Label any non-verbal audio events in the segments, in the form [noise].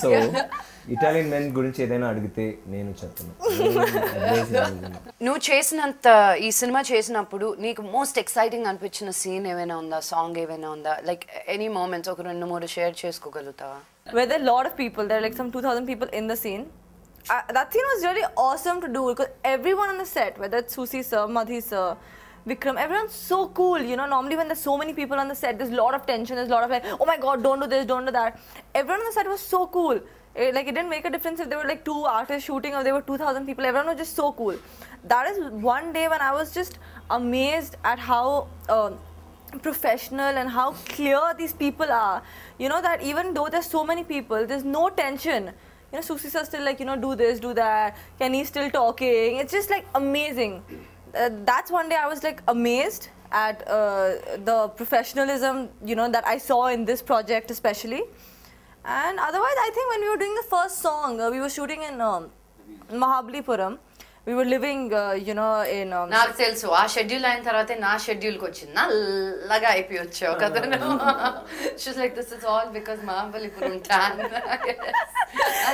So Italian men గురించి ఏదైనా అడిగితే నేను చెప్తాను నువ్వు చేసినంత ఈ సినిమా చేసినప్పుడు నీకు మోస్ట్ ఎక్సైటింగ్ అనిపించిన సీన్ ఏమైనా ఉందా? సాంగ్ ఏమైనా ఉందా? లైక్ ఎనీ మూమెంట్స్ ఒక రెండు మూడు share చేసుకోగలుగుతావా? Whether lot of people there like some two thousand people in the scene that scene was really awesome to do because everyone on the set whether Susi sir Madhi sir Vikram, everyone's so cool. You know, normally when there's so many people on the set, there's a lot of tension. There's a lot of like, oh my god, don't do this, don't do that. Everyone on the set was so cool. It, like it didn't make a difference if there were like two artists shooting or there were 2,000 people. Everyone was just so cool. That is one day when I was just amazed at how. Um, professional and how clear these people are. You know that even though there's so many people, there's no tension. You know, Susi sir still like, you know, do this, do that. Kenny's still talking. It's just like amazing. Uh, that's one day I was like amazed at uh, the professionalism, you know, that I saw in this project especially. And otherwise, I think when we were doing the first song, uh, we were shooting in um, Mahabalipuram We were living, uh, you know, in. Um, నాకు తెలుసు ఆ schedule అయిన తర్వాతే నా షెడ్యూల్కి వచ్చింది నల్లగా అయిపోయి వచ్చావు కదా she's like this is all because Mahabalipuram tan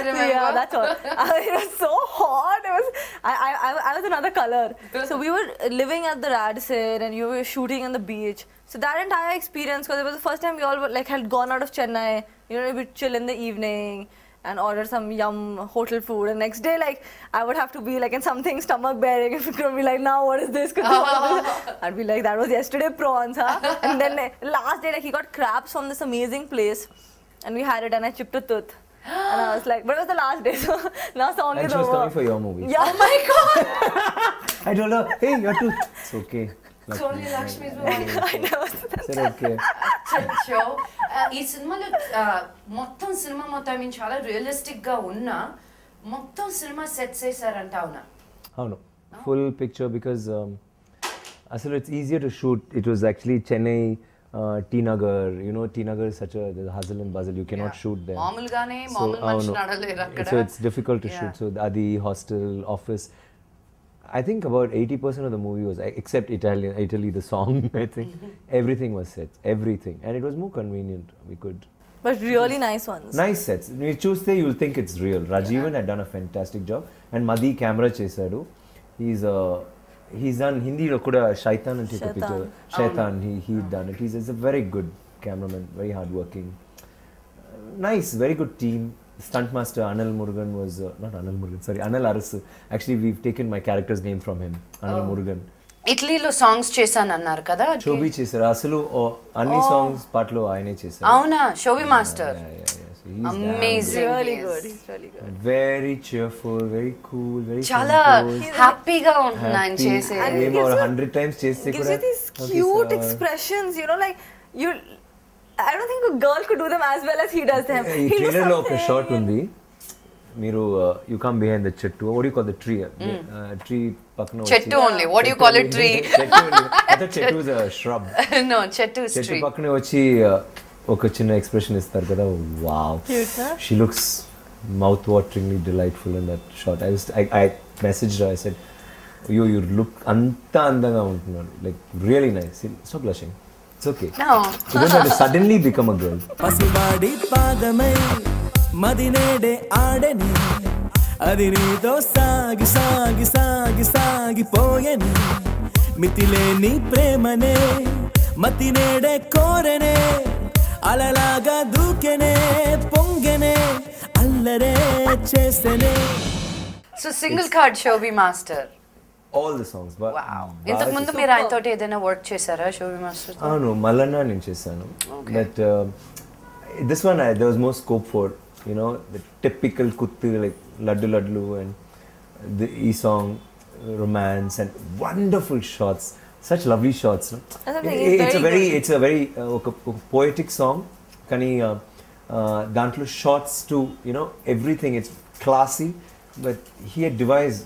[laughs] yeah, that's all. [laughs] Uh, it was so hot. It was. I, I, I- I was another color. So we were living at the Radisson, and you were shooting on the beach. So that entire experience, because it was the first time we all were, like had gone out of Chennai. You know, we would chill in the evening and order some yum hotel food and next day like I would have to be like in something stomach bearing [laughs] and gonna be like now what is this? [laughs] Oh. I'd be like that was yesterday prawns huh? [laughs] and then eh, last day like he got crabs from this amazing place and we had it and I chipped a tooth. and I was like, but it was the last day, so now only and is she was over. coming for your movie. Yeah, oh my god! I told her, hey, your tooth. It's okay. It's only Lakshmi's movie. I know. Said okay. ఈ సినిమాలో మొత్తం cinema మొత్తం mean చాలా రియలిస్టిక్గా ఉన్నా మొత్తం cinema set చేశారంట అవునా? అవును. ఫుల్ పిక్చర్ బికాజ్ అసలు it's easier to shoot it was actually Chennai T Nagar you know T Nagar such hustle and bustle you cannot shoot they మామూలుగానే అక్కడ. So it's difficult to. Shoot so అది hostel office I think about 80% of the movie was, except Italian, Italy, the song, [laughs] I think, mm-hmm. everything was set, everything. And it was more convenient. We could. But really nice ones. Nice sets. You choose there, you'll think it's real. Rajivan had done a fantastic job. And Madhi camera chesadu. He's a. He's done Hindi lo kuda Shaitan and take a picture. Shaitan, he he done it. He's, he's a very good cameraman, very hardworking. Uh, nice, very good team. stunt master Anil Murugan was uh, not Anil Murugan, sorry, Anil Arasu. Actually, we've taken my character's name from him, Anil oh. Murugan. ఇటలీలో songs చేశాను అన్నారు కదా శోభి చేశారు అసలు అన్ని songs పాటలు ఆయనే చేశారు అవునా Shobi master very cheerful very cool very చాలా హ్యాపీగా ఉంటుంది ఆయన చేసే హండ్రెడ్ టైమ్స్ చేస్తే కూడా cute expressions you know like you you know, like you. I don't think a girl could do them as well as he does them. ఈ He'll do trailer లో ఒక something షార్ట్ and- ఉంది మీరు you come behind the చెట్టు ఓడి call the tree tree పక్కన వచ్చి- చెట్టు only. What do you call it, tree? చెట్టు చెట్టు ష్రబ్ నో చెట్టు చెట్టు స్ట్రీట్ పక్కనే వచ్చి uh, ఒక చిన్న ఎక్స్ప్రెషన్ ఇస్తారు కదా wow Cute, huh? She looks mouth wateringly delightful in that short I I I message I said you you look అంత అందంగా ఉంటున్నాడు like really nice so blushing it's okay. No. You don't have to suddenly become a girl. So single card Shobi master. All the songs ఇంతకు ముందు మీరు ఆయనతో ఏదైనా work చేశారా షోవి master అవును మల్లన్న నేను చేశాను. But this one there was more scope for you know the typical kuthu like laddu లడ్లు అండ్ ఈ song romance and wonderful shots such lovely shots it's very very. It's very ఒక poetic song కానీ uh, uh, దాంట్లో shots to you know everything it's classy but he devise